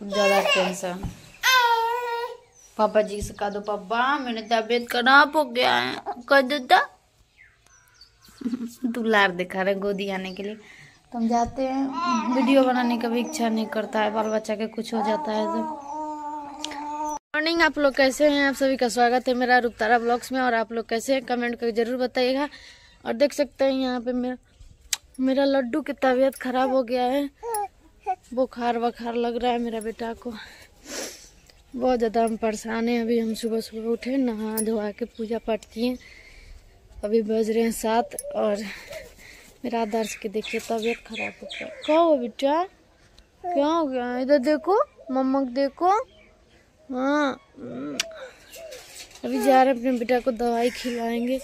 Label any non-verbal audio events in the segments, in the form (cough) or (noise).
ज़्यादा टेंशन पापा जी से कह दो, पापा, मेरी तबीयत खराब हो गया है। कह देता दुलार (laughs) दिखा रहे गोदी आने के लिए। तो हम जाते हैं। वीडियो बनाने का भी इच्छा नहीं करता है। बाल बच्चा के कुछ हो जाता है तो। मॉर्निंग आप लोग कैसे हैं? आप सभी का स्वागत है मेरा रुपतारा ब्लॉग्स में। और आप लोग कैसे हैं? कमेंट करके ज़रूर बताइएगा। और देख सकते हैं यहाँ पे मेरा मेरा लड्डू की तबीयत खराब हो गया है। बुखार वखार लग रहा है मेरा बेटा को। बहुत ज़्यादा हम परेशान हैं। अभी हम सुबह सुबह उठे, नहा धोआ के पूजा पाठ किए। अभी बज रहे हैं सात और मेरा आदर्श के देखिए तबीयत खराब हो गया। क्या हुआ बेटा? क्या हो गया? इधर देखो मम्मा देखो। हाँ। अभी जा रहे हैं, अपने बेटा को दवाई खिलाएँगे।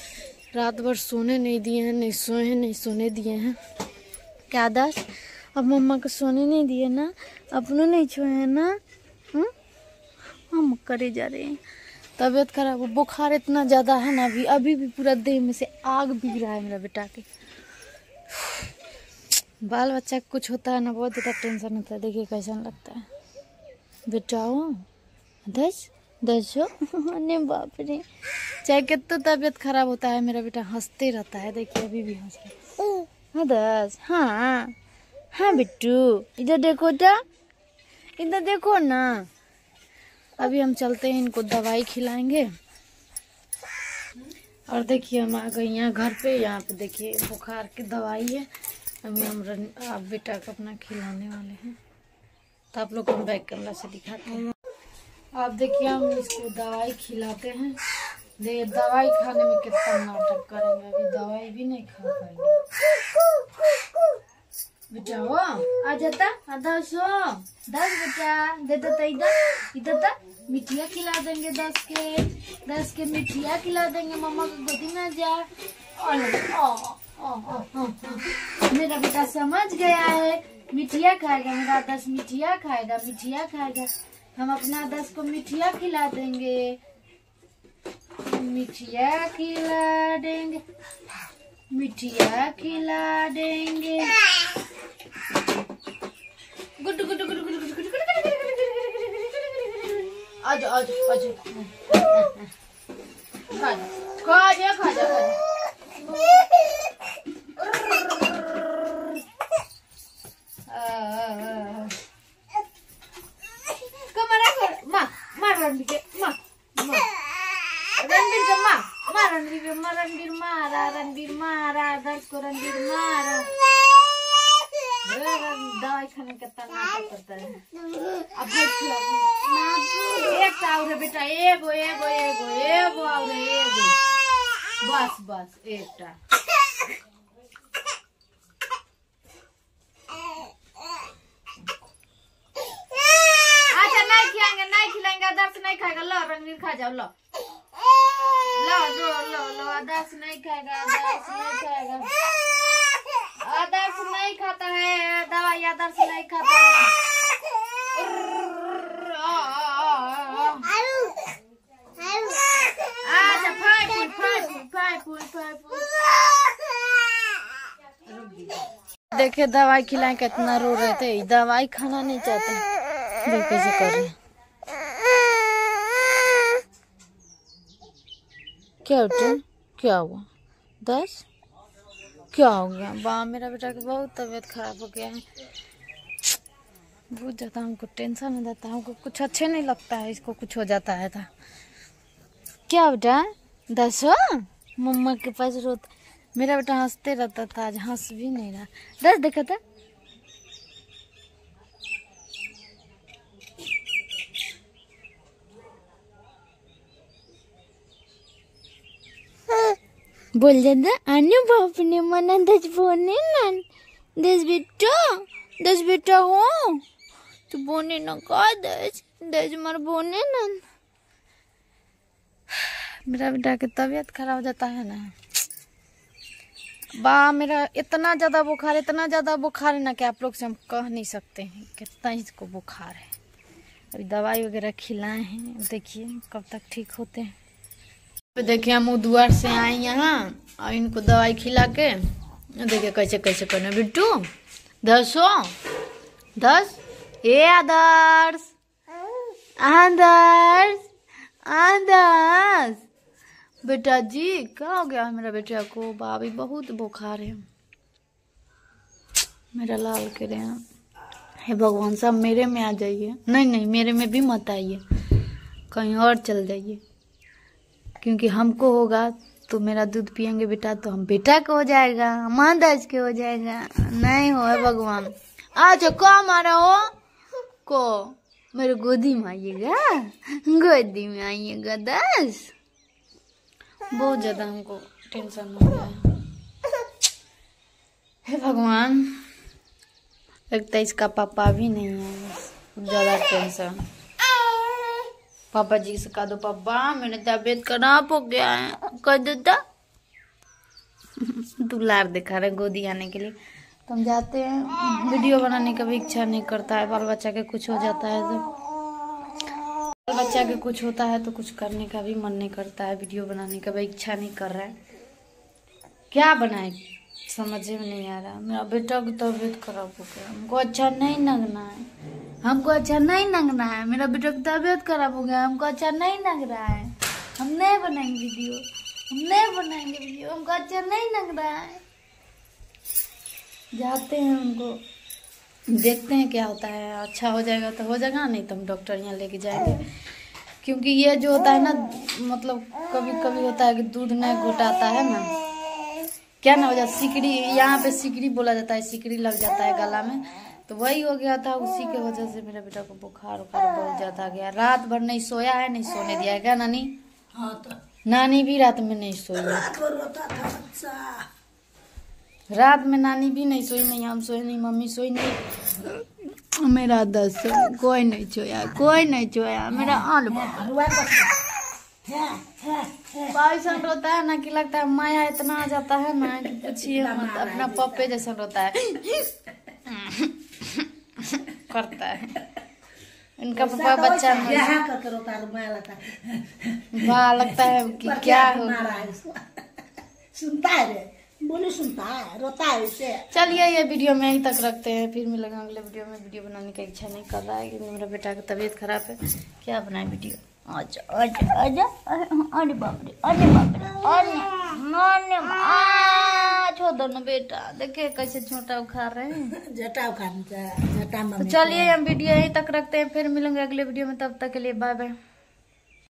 रात भर सोने नहीं दिए हैं, नहीं सोए हैं, नहीं सोने दिए हैं। क्या आदर्श अब मम्मा को सोने नहीं दिए ना अपनों नहीं छुए हैं ना हम्म? हम करे जा रहे हैं। तबीयत खराब बुखार इतना ज़्यादा है ना अभी अभी भी पूरा देह में से आग बिग रहा है मेरा बेटा के बाल बच्चा कुछ होता है ना, बहुत ज़्यादा टेंशन होता है, देखिए कैसा लगता है। बेटा हो, दस दस हो। (laughs) अरे बाप रे। चाहे कितना तबीयत खराब होता है, मेरा बेटा हँसते रहता है, देखिए अभी भी हंस रहा है। हाँ दस हाँ। हाँ बिट्टू। इधर देखो टा इधर देखो ना। अभी हम चलते हैं इनको दवाई खिलाएँगे। और देखिए हम आ गए यहाँ घर पे। यहाँ पे देखिए बुखार की दवाई है। अभी हम रन, आप बेटा को अपना खिलाने वाले हैं। तो आप लोग को हम बैक कैमरा से दिखाते हैं। आप देखिए हम इसको दवाई खिलाते हैं। दे दवाई खाने में कितना नाटक करेंगे। अभी दवाई भी नहीं खा पाएँगे। बेटा हो आ जाता आ दस हो दस बेटा दे देता इधर इधर तक मिठिया खिला देंगे दस के दस के मिठिया खिला देंगे मम्मा को गोदी में जा। मेरा बेटा समझ गया है मिठिया खाएगा मेरा दस मिठिया खाएगा मिठिया खाएगा हम अपना दस को मिठिया खिला देंगे मिठिया खिला देंगे मिठिया खिला देंगे आज आज आज। खा जा खा जा खा जा कमरा कर मा मार रणबीर के मा मा रणबीर के मा मार रणबीर के मा रणबीर मारा रणबीर मारा दर्श को रणबीर मारा दवाई खाने का तना करता है अब एक और बेटा, एगो एगो एगो एगो और एगो। बस बस, एकटा। अच्छा नहीं खिलाएँगे नहीं खिलाएँगे, आदर्श नहीं खाएगा। लो रणवीर खा जाओ, लो। लो लो लो लो, आदर्श नहीं खाएगा, आदर्श नहीं खाएगा। आदर्श नहीं खाता है। नहीं खाता अच्छा देखिए दवाई खिलाए कितना रो रहे थे। दवाई खाना नहीं चाहते। देख कैसे कर रहे क्या उठे क्या हुआ? दस? क्या हो गया? बा मेरा बेटा की बहुत तबीयत खराब हो गया है। बहुत ज़्यादा हमको टेंशन हो जाता है, हमको कुछ अच्छे नहीं लगता है, इसको कुछ हो जाता है था। क्या बेटा? दस? मम्मा के पास रोता, मेरा बेटा हँसते रहता था, आज हंस भी नहीं रहा। दस देखा था? बोल दादा आने बाप ने मना दस बोने ना, दस बेटा दस बेटा हो तो बोने ना का दस दस मर बोने ना। मेरा बेटा की तबीयत खराब हो जाता है ना। बा, मेरा इतना ज़्यादा बुखार, इतना ज़्यादा बुखार है ना कि आप लोग से हम कह नहीं सकते हैं कितना इसको बुखार है। अभी दवाई वगैरह खिलाए हैं, देखिए कब तक ठीक होते हैं। तो देखिए हम उद्वार से आए यहाँ, और इनको दवाई खिला के देखिए कैसे कैसे करना बिट्टू, दस दस? ए आदर्श आदर्श आदर्श। बेटा जी, क्या हो गया मेरा बेटा को? बाबी बहुत बुखार है। मेरा लाल के रहे हैं, हे भगवान साहब मेरे में आ जाइए। नहीं नहीं, मेरे में भी मत आइए। कहीं और चल जाइए। क्योंकि हमको होगा तो मेरा दूध पियेंगे बेटा तो हम बेटा को हो जाएगा मादाज के हो जाएगा। नहीं हो भगवान। अच्छा को मारा हो, को मेरे गोदी में आइएगा, गोदी में आइएगा, दस। बहुत ज़्यादा हमको टेंशन हो गया हे भगवान, लगता है इसका पापा भी नहीं है, ज़्यादा टेंशन। पापा जी से दो, पापा मेरे तबीयत खराब हो गया है। कह देता दुलार दिखा रहे गोदी आने के लिए। तो हम जाते हैं। वीडियो बनाने का भी इच्छा नहीं करता है। बाल बच्चा के कुछ हो जाता है तो। बाल बच्चा के कुछ होता है तो कुछ करने का भी मन नहीं करता है। वीडियो बनाने का भी इच्छा नहीं कर रहा है। क्या बनाए? समझ में नहीं आ रहा। मेरा बेटा की तबीयत खराब हो गया। हमको अच्छा नहीं लगना है। हमको अच्छा नहीं लगना है। मेरा बेटा की तबीयत खराब हो गया हमको अच्छा नहीं लग रहा है। हम नहीं बनाएँगे वीडियो हम नहीं बनाएँगे वीडियो हमको अच्छा नहीं लग रहा है। जाते हैं उनको देखते हैं क्या होता है। अच्छा हो जाएगा तो हो जाएगा, नहीं तो हम डॉक्टर यहाँ लेके जाएँगे। क्योंकि ये जो होता है ना मतलब कभी कभी होता है कि दूध नहीं घुटाता है ना। क्या ना हो जाता सिकड़ी, यहाँ पे सिकड़ी बोला जाता है, सिकड़ी लग जाता है गला में। तो वही हो गया था उसी के वजह से मेरा बेटा को बुखार उखार बहुत ज़्यादा गया। रात भर नहीं सोया है नहीं सोने दिया है क्या नानी? हाँ तो। नानी भी रात में नहीं सोई। रात को रोता था बच्चा। रात में नानी भी नहीं सोई नहीं हम सोए नहीं मम्मी सोई नहीं मेरा दस कोई नहीं सोया कोई नहीं सोया मेरा आल रोता है ना कि लगता है माया इतना आ जाता है ना कि पूछिए अपना पप्पे जैसा रोता है। करता है इनका पप्पा बच्चा वाह लगता है कि क्या हो सुनता है बोली सुनता है रोता है उसे चलिए ये वीडियो में यहीं तक रखते हैं फिर मिलेंगे अगले वीडियो में वीडियो बनाने का इच्छा नहीं कर रहा है क्योंकि मेरा बेटा की तबीयत खराब है क्या बनाए वीडियो आजा आजा आजा अरे बाप रे अरे बाप रे अरे अरे आ, छोड़ दो ना बेटा देखिए कैसे छोटा उखा रहे हैं। (laughs) जटा उखाड़ तो चलिए हम वीडियो यहीं तक रखते हैं फिर मिलेंगे अगले वीडियो में तब तक के लिए बाय बाय